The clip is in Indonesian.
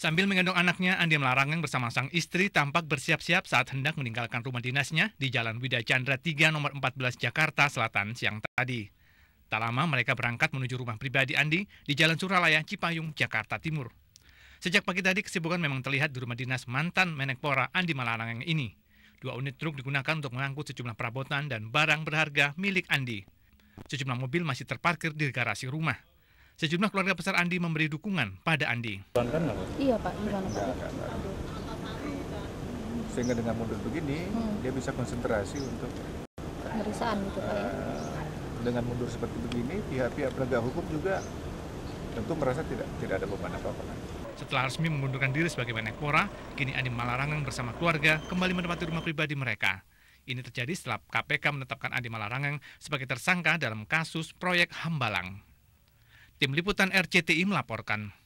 Sambil menggendong anaknya, Andi Melarangang bersama sang istri tampak bersiap-siap saat hendak meninggalkan rumah dinasnya di Jalan Widya Chandra 3 nomor 14 Jakarta Selatan siang tadi. Tak lama mereka berangkat menuju rumah pribadi Andi di Jalan Suralaya, Cipayung, Jakarta Timur. Sejak pagi tadi kesibukan memang terlihat di rumah dinas mantan Menekpora Andi Malarangeng ini. Dua unit truk digunakan untuk mengangkut sejumlah perabotan dan barang berharga milik Andi. Sejumlah mobil masih terparkir di garasi rumah. Sejumlah keluarga besar Andi memberi dukungan pada Andi. Iya Pak, gimana Pak? Sehingga dengan mundur begini, Hmm. dia bisa konsentrasi untuk Pemeriksaan gitu Pak ya? eh, dengan mundur seperti begini, pihak-pihak penegak hukum juga tentu merasa tidak tidak ada beban apa-apa. Setelah resmi mengundurkan diri sebagai Menekpora, kini Andi Malarangang bersama keluarga kembali menempati rumah pribadi mereka. Ini terjadi setelah KPK menetapkan Andi Malarangang sebagai tersangka dalam kasus proyek Hambalang. Tim Liputan RCTI melaporkan.